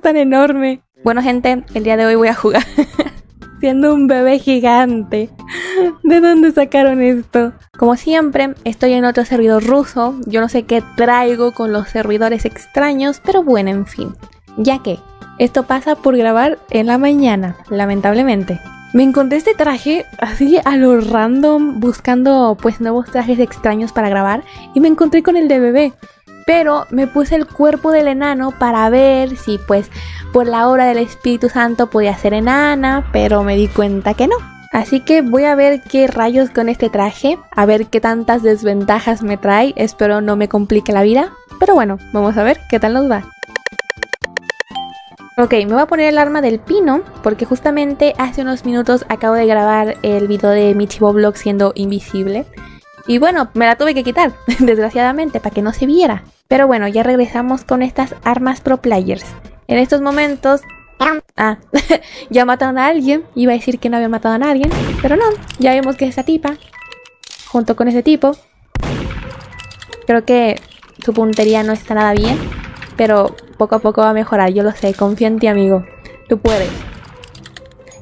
es tan enorme? Bueno, gente, el día de hoy voy a jugar siendo un bebé gigante. ¿De dónde sacaron esto? Como siempre, estoy en otro servidor ruso. Yo no sé qué traigo con los servidores extraños, pero bueno, en fin. Ya que esto pasa por grabar en la mañana, lamentablemente. Me encontré este traje así a lo random buscando pues nuevos trajes extraños para grabar y me encontré con el de bebé. Pero me puse el cuerpo del enano para ver si pues por la obra del Espíritu Santo podía ser enana, pero me di cuenta que no. Así que voy a ver qué rayos con este traje, a ver qué tantas desventajas me trae, espero no me complique la vida. Pero bueno, vamos a ver qué tal nos va. Ok, me voy a poner el arma del pino porque justamente hace unos minutos acabo de grabar el video de mi Blog siendo invisible. Y bueno, me la tuve que quitar, desgraciadamente, para que no se viera. Pero bueno, ya regresamos con estas armas pro players. En estos momentos... Ah, ya mataron a alguien. Iba a decir que no había matado a nadie, pero no. Ya vemos que es esa tipa, junto con ese tipo. Creo que su puntería no está nada bien, pero poco a poco va a mejorar, yo lo sé, confía en ti amigo. Tú puedes.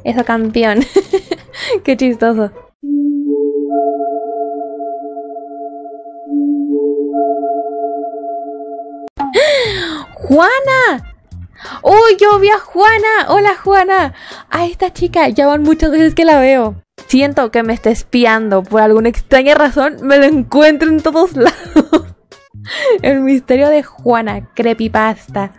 Eso campeón. Qué chistoso. ¡Juana! ¡Uy, yo vi a Juana! ¡Hola, Juana! A esta chica ya van muchas veces que la veo. Siento que me está espiando. Por alguna extraña razón me lo encuentro en todos lados. El misterio de Juana, creepypasta.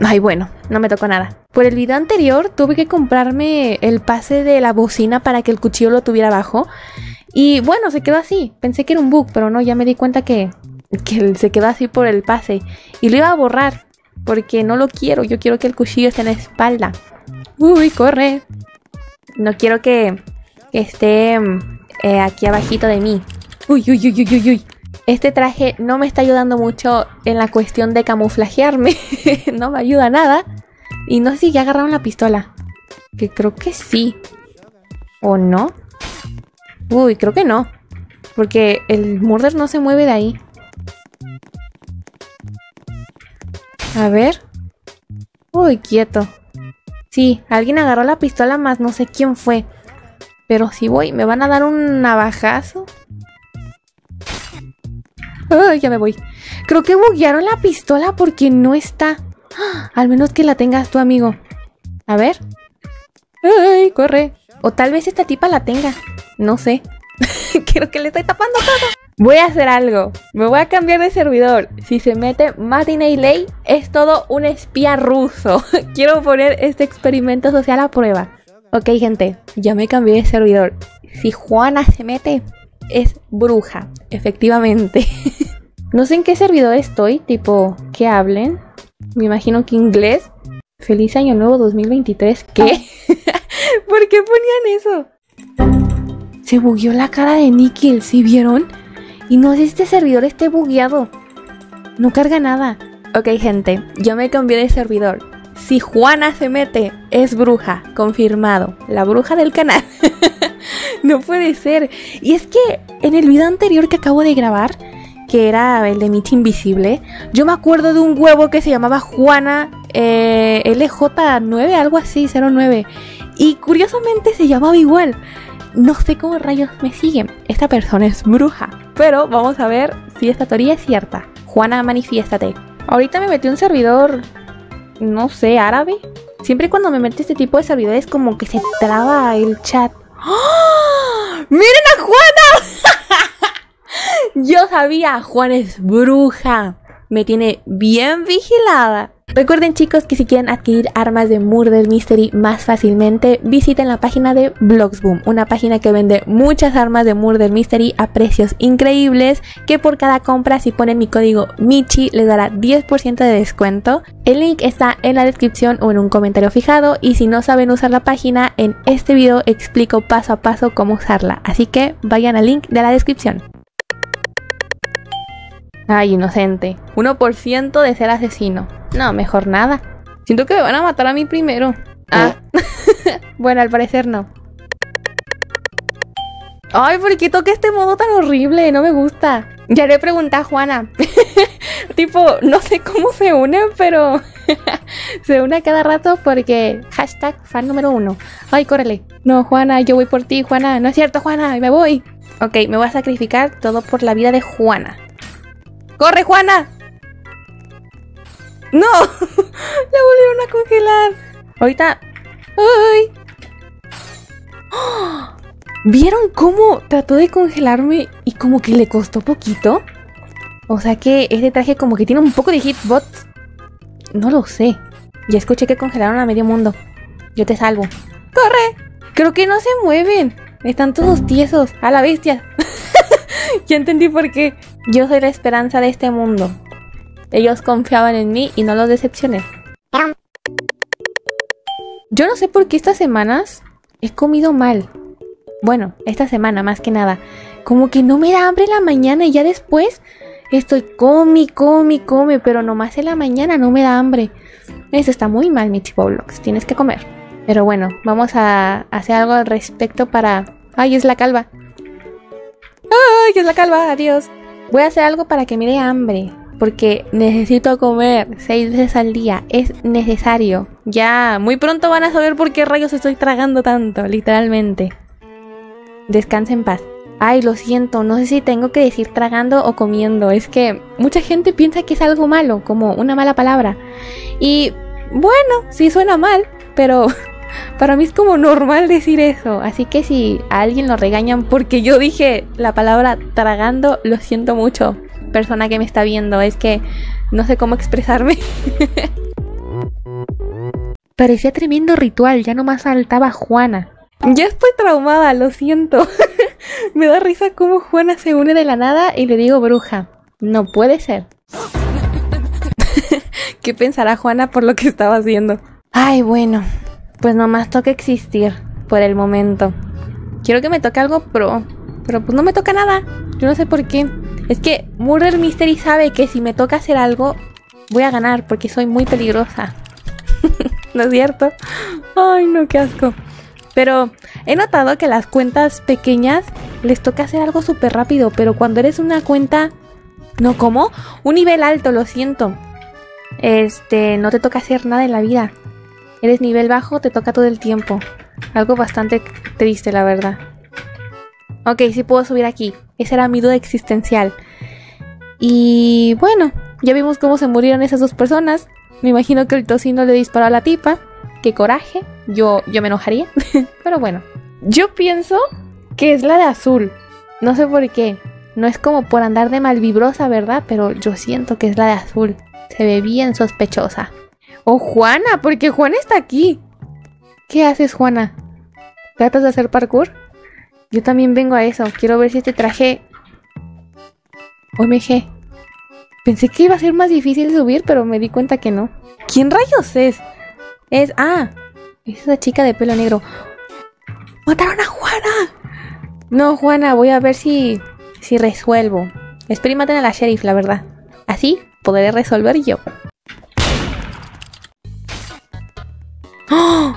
Ay, bueno, no me tocó nada. Por el video anterior tuve que comprarme el pase de la bocina para que el cuchillo lo tuviera abajo. Y bueno, se quedó así. Pensé que era un bug, pero no, ya me di cuenta que, que se quedó así por el pase. Y lo iba a borrar, porque no lo quiero. Yo quiero que el cuchillo esté en la espalda. Uy, corre. No quiero que, esté eh, aquí abajito de mí. Uy, uy, uy, uy, uy, uy. Este traje no me está ayudando mucho en la cuestión de camuflajearme. no me ayuda nada. Y no sé si ya agarraron la pistola. Que creo que sí. ¿O no? Uy, creo que no. Porque el murder no se mueve de ahí. A ver. Uy, quieto. Sí, alguien agarró la pistola más no sé quién fue. Pero si voy, me van a dar un navajazo. Ay, ya me voy. Creo que buguearon la pistola porque no está. Al menos que la tengas tu amigo. A ver. Ay, corre. O tal vez esta tipa la tenga. No sé. Creo que le estoy tapando todo. Voy a hacer algo. Me voy a cambiar de servidor. Si se mete Martin Ley, es todo un espía ruso. Quiero poner este experimento social a prueba. Ok, gente, ya me cambié de servidor. Si Juana se mete, es bruja, efectivamente. no sé en qué servidor estoy, tipo, que hablen. Me imagino que inglés. Feliz año nuevo 2023. ¿Qué? ¿Por qué ponían eso? Se bugueó la cara de Nikhil, ¿sí vieron? Y no este servidor esté bugueado. No carga nada. Ok, gente, yo me cambié de servidor. Si Juana se mete, es bruja, confirmado. La bruja del canal. no puede ser. Y es que en el video anterior que acabo de grabar, que era el de Mitch Invisible, yo me acuerdo de un huevo que se llamaba Juana eh, LJ9, algo así, 09. Y curiosamente se llamaba igual. No sé cómo rayos me siguen. Esta persona es bruja. Pero vamos a ver si esta teoría es cierta. Juana, manifiéstate. Ahorita me metí un servidor, no sé, árabe. Siempre cuando me meto este tipo de servidores como que se traba el chat. ¡Oh! ¡Miren a Juana! Yo sabía, Juana es bruja. Me tiene bien vigilada. Recuerden chicos que si quieren adquirir armas de Murder Mystery más fácilmente, visiten la página de Bloxboom, una página que vende muchas armas de Murder Mystery a precios increíbles, que por cada compra si ponen mi código MICHI les dará 10% de descuento. El link está en la descripción o en un comentario fijado y si no saben usar la página, en este video explico paso a paso cómo usarla, así que vayan al link de la descripción. Ay, inocente. 1% de ser asesino. No, mejor nada. Siento que me van a matar a mí primero. Ah. bueno, al parecer no. Ay, ¿por qué toqué este modo tan horrible? No me gusta. Ya le pregunté a Juana. tipo, no sé cómo se unen, pero se une cada rato porque hashtag fan número uno. Ay, córrele. No, Juana, yo voy por ti, Juana. No es cierto, Juana, me voy. Ok, me voy a sacrificar todo por la vida de Juana. ¡Corre, Juana! ¡No! la volvieron a congelar. Ahorita... ¡Ay! ¿Vieron cómo trató de congelarme y como que le costó poquito? O sea que este traje como que tiene un poco de hitbox. No lo sé. Ya escuché que congelaron a medio mundo. Yo te salvo. ¡Corre! Creo que no se mueven. Están todos tiesos. A la bestia. ya entendí por qué. Yo soy la esperanza de este mundo. Ellos confiaban en mí y no los decepcioné. Yo no sé por qué estas semanas he comido mal. Bueno, esta semana más que nada. Como que no me da hambre en la mañana y ya después estoy come, come, come, pero nomás en la mañana no me da hambre. Eso está muy mal, mi tipo vlogs. Tienes que comer. Pero bueno, vamos a hacer algo al respecto para... ¡Ay, es la calva! ¡Ay, es la calva! ¡Adiós! Voy a hacer algo para que me dé hambre. Porque necesito comer seis veces al día. Es necesario. Ya, muy pronto van a saber por qué rayos estoy tragando tanto, literalmente. Descansa en paz. Ay, lo siento, no sé si tengo que decir tragando o comiendo. Es que mucha gente piensa que es algo malo, como una mala palabra. Y bueno, sí suena mal, pero para mí es como normal decir eso. Así que si a alguien lo regañan porque yo dije la palabra tragando, lo siento mucho. Persona que me está viendo, es que no sé cómo expresarme. Parecía tremendo ritual, ya nomás saltaba Juana. Ya estoy traumada, lo siento. Me da risa cómo Juana se une de la nada y le digo bruja. No puede ser. ¿Qué pensará Juana por lo que estaba haciendo? Ay, bueno. Pues nomás toca existir por el momento. Quiero que me toque algo pro. Pero pues no me toca nada. Yo no sé por qué. Es que Murder Mystery sabe que si me toca hacer algo, voy a ganar porque soy muy peligrosa. ¿No es cierto? Ay, no, qué asco. Pero he notado que las cuentas pequeñas les toca hacer algo súper rápido, pero cuando eres una cuenta... No, ¿cómo? Un nivel alto, lo siento. Este, no te toca hacer nada en la vida. Eres nivel bajo, te toca todo el tiempo. Algo bastante triste, la verdad. Ok, sí puedo subir aquí. Esa era mi duda existencial. Y bueno, ya vimos cómo se murieron esas dos personas. Me imagino que el tocino le disparó a la tipa. Qué coraje. Yo, yo me enojaría. Pero bueno. Yo pienso que es la de azul. No sé por qué. No es como por andar de malvibrosa, ¿verdad? Pero yo siento que es la de azul. Se ve bien sospechosa. O Juana, porque Juana está aquí. ¿Qué haces, Juana? ¿Tratas de hacer parkour? Yo también vengo a eso. Quiero ver si este traje... OMG. Pensé que iba a ser más difícil subir, pero me di cuenta que no. ¿Quién rayos es? Es... Ah, es esa chica de pelo negro. ¡Mataron a Juana! No, Juana, voy a ver si... Si resuelvo. Espero y maten a la sheriff, la verdad. Así podré resolver yo. ¡Oh!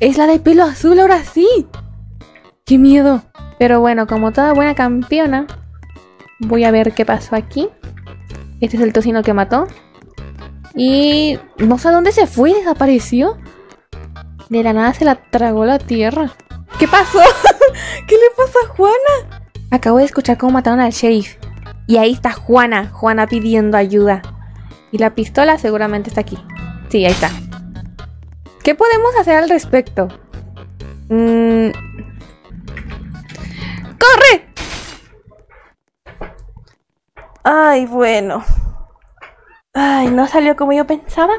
Es la de pelo azul, ahora sí. ¡Qué miedo! Pero bueno, como toda buena campeona, voy a ver qué pasó aquí. Este es el tocino que mató. Y no sé a dónde se fue, desapareció. De la nada se la tragó la tierra. ¿Qué pasó? ¿Qué le pasa a Juana? Acabo de escuchar cómo mataron al sheriff. Y ahí está Juana, Juana pidiendo ayuda. Y la pistola seguramente está aquí. Sí, ahí está. ¿Qué podemos hacer al respecto? Mm. ¡Corre! Ay, bueno. Ay, no salió como yo pensaba,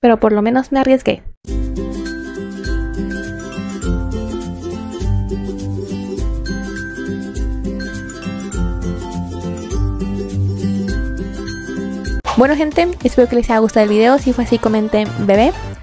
pero por lo menos me arriesgué. Bueno gente, espero que les haya gustado el video, si fue así comenten bebé